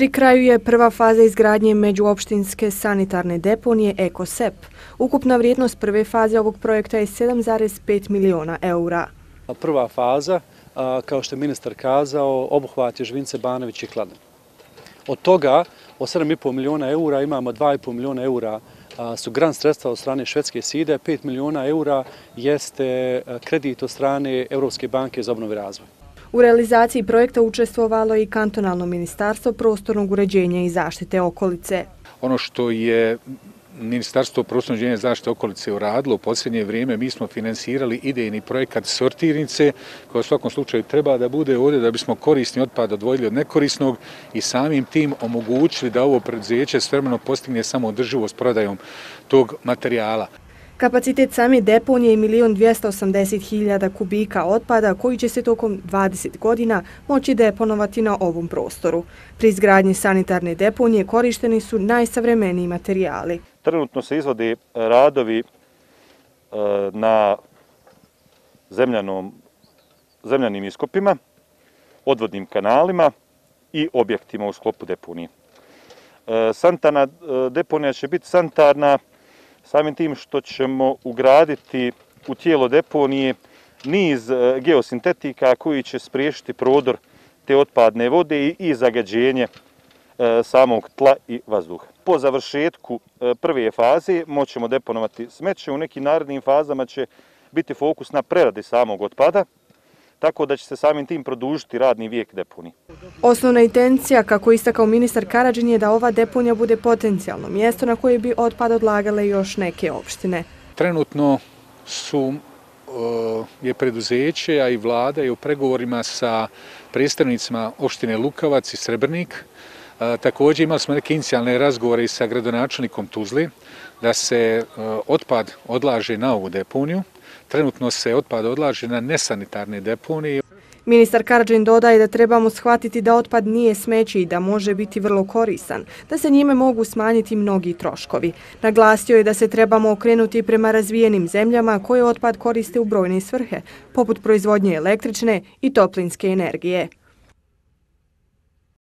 Pri kraju je prva faza izgradnje međuopštinske sanitarne deponije EkoSep. Ukupna vrijednost prve faze ovog projekta je 7,5 miliona eura. Prva faza, kao što je ministar kazao, obuhvat je Žvince, Banović i Kladan. Od toga, od 7,5 miliona eura, imamo 2,5 miliona eura su grant sredstva od strane Švedske side, 5 miliona eura jeste kredit od strane Europske banke za obnovi razvoj. U realizaciji projekta učestvovalo i kantonalno ministarstvo prostornog uređenja i zaštite okolice. Ono što je Ministarstvo prostornog uređenja i zaštite okolice uradilo u posljednje vrijeme, mi smo finansirali idejni projekat sortirnice, koja u svakom slučaju treba da bude ovdje da bismo korisni otpad odvojili od nekorisnog i samim tim omogućili da ovo predzeće s postigne samo održivost prodajom tog materijala. Kapacitet same deponije je 1.280.000 kubika otpada koji će se tokom 20 godina moći deponovati na ovom prostoru. Pri izgradnji sanitarne deponije korišteni su najsavremeniji materijali. Trenutno se izvode e, radovi e, na na zemljanim iskopima, odvodnim kanalima i objektima u sklopu deponije. E, santana deponija će biti sanitarna samim tim što ćemo ugraditi u tijelo deponije niz e, geosintetika koji će spriješiti prodor te otpadne vode i zagađenje e, samog tla i vazduha. Po završetku e, prve faze moćemo deponovati smeće, u nekim narednim fazama će biti fokus na preradi samog otpada, tako da će se samim tim produžiti radni vijek deponije. Osnovna intencija, kako istakao ministar Karadžin, je da ova deponija bude potencijalno mjesto na koje bi otpad odlagale još neke opštine. Trenutno su je preduzeće, a i vlada je u pregovorima sa predstavnicima opštine Lukavac i Srebrnik. Također imali smo neke inicijalne razgovore i sa gradonačelnikom Tuzli da se otpad odlaže na ovu deponiju. Trenutno se otpad odlaže na nesanitarne deponije. Ministar Karadžin dodaje da trebamo shvatiti da otpad nije smeći i da može biti vrlo korisan, da se njime mogu smanjiti mnogi troškovi. Naglasio je da se trebamo okrenuti prema razvijenim zemljama koje otpad koriste u brojne svrhe, poput proizvodnje električne i toplinske energije.